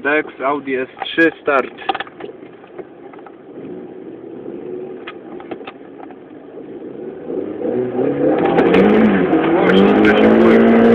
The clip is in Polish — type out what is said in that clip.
DX Audi S3 start. Głośno,